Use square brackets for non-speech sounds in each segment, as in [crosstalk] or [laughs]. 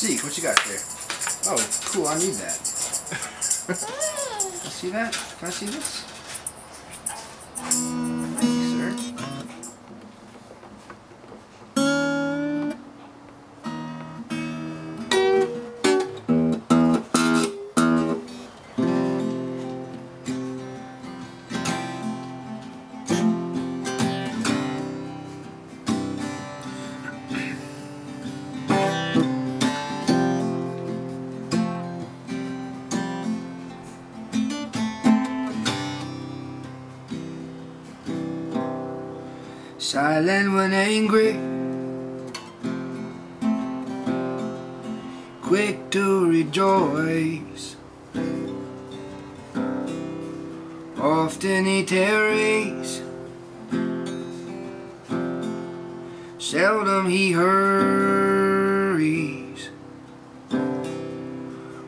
See, what you got there? Oh, cool. I need that. [laughs] I see that? Can I see this? Silent when angry. Quick to rejoice. Often he tarries. Seldom he hurries.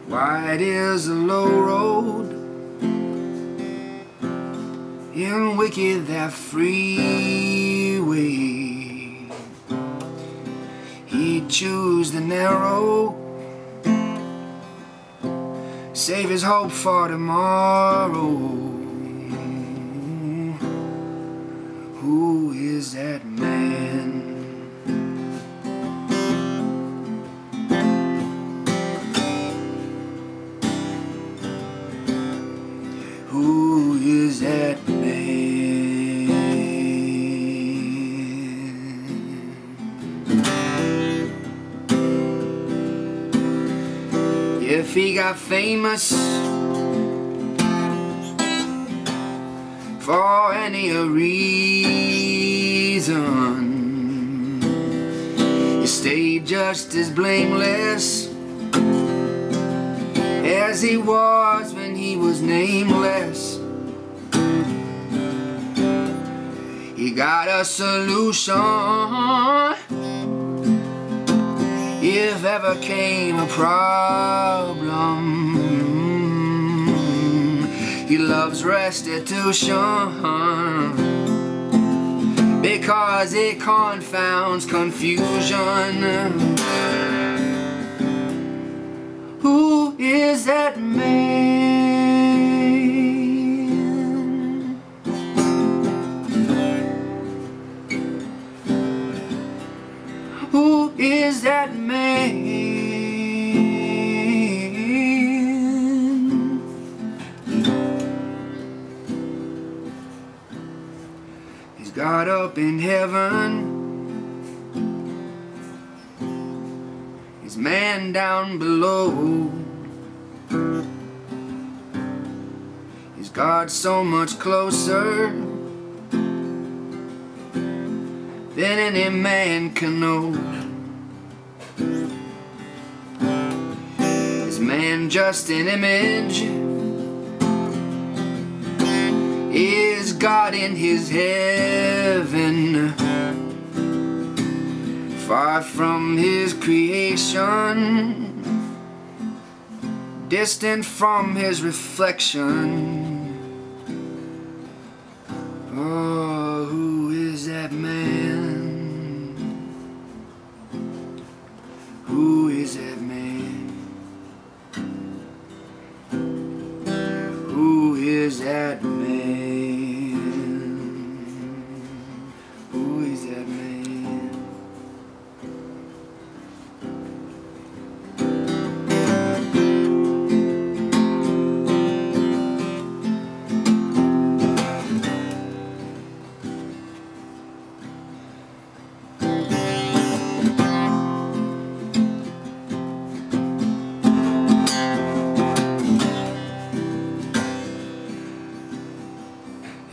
Wide is the low road in wicked that freeway. Choose the narrow, save his hope for tomorrow. Who is that man? If he got famous for any reason, he stayed just as blameless as he was when he was nameless. He got a solution if ever came a problem. He loves restitution because it confounds confusion. Is that man? He's got up in heaven. He's man down below. He's God so much closer Than any man can know man just an image? Is God in his heaven? Far from his creation Distant from his reflection Oh, who is that man?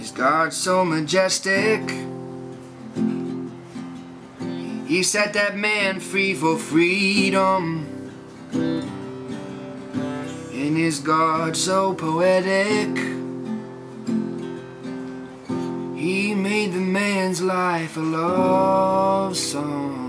Is God so majestic? He set that man free for freedom. And is God so poetic? He made the man's life a love song.